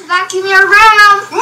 to vacuum your room.